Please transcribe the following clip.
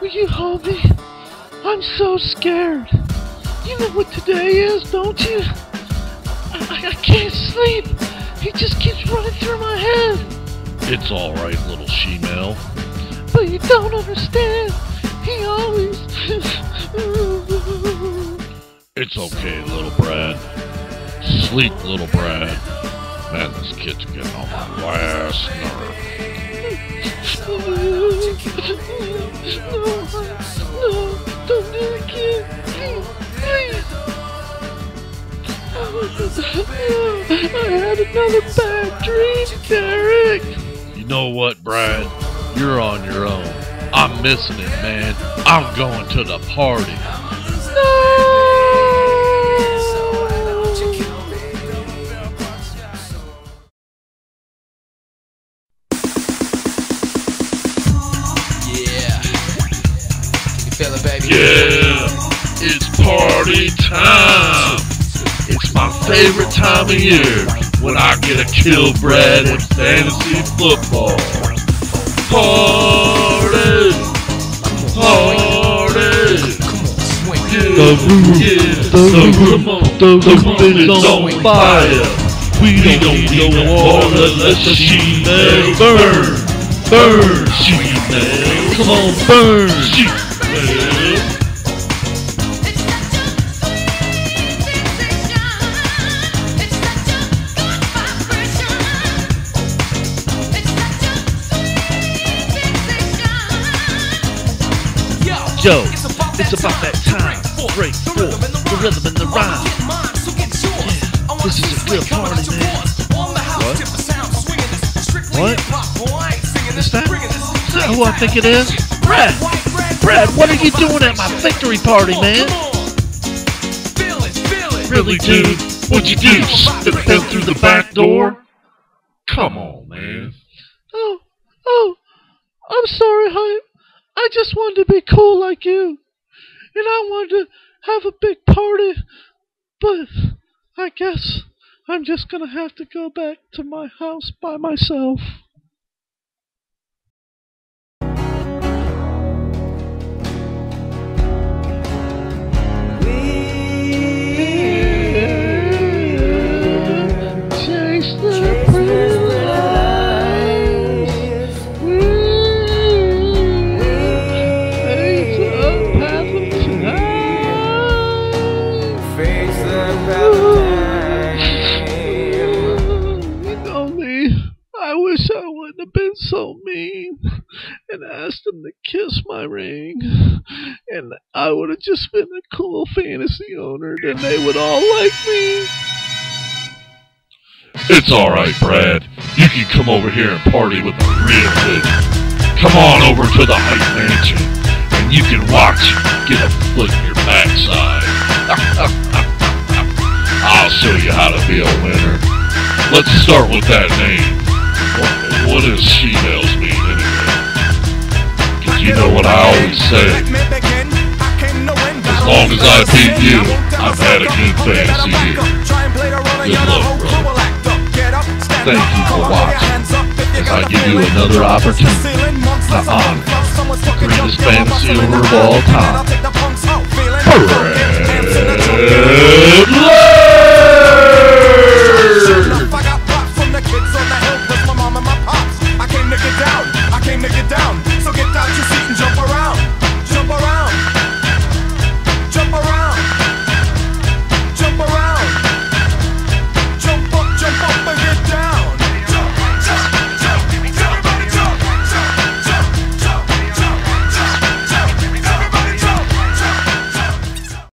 will you hold me? I'm so scared. You know what today is, don't you? I, I, I can't sleep. He just keeps running through my head. It's alright, little she-male. But you don't understand. He always. It's okay, little Brad. Sleep, little Brad. Man, this kid's getting on my last nerve. I had another bad dream, Derek. You know what, Brad? You're on your own. I'm missing it, man. I'm going to the party. Yeah, it's party time. It's my favorite time of year when I get to kill Brad in fantasy football. Party, party. Yeah, yeah. So come on, the room is on fire. We don't need no water, let the she-male burn. Burn, she-male. Come on, burn, she-male. Yo, it's about that time. Break forth the rhythm and the rhyme. this is a good party, man. What? What? Is that, is that who I think it is? Brad! Brad, what are you doing at my victory party, man? Really, dude? What'd you do? In through the back door? Come on, man. Oh, oh, I'm sorry, Hype. I just wanted to be cool like you. And I wanted to have a big party. But I guess I'm just gonna have to go back to my house by myself. So mean and asked them to kiss my ring. And I would have just been a cool fantasy owner, and they would all like me. It's alright, Brad. You can come over here and party with the real lady. Come on over to the Hype Mansion, and you can watch get a foot in your backside. I'll show you how to be a winner. Let's start with that name. What, does she-males mean anyway? Cause you know what I always say. As long as I beat you, I've had a good fantasy year. Good luck, brother. Thank you for watching. As I give you another opportunity to honor the greatest fantasy owner of all time, Love!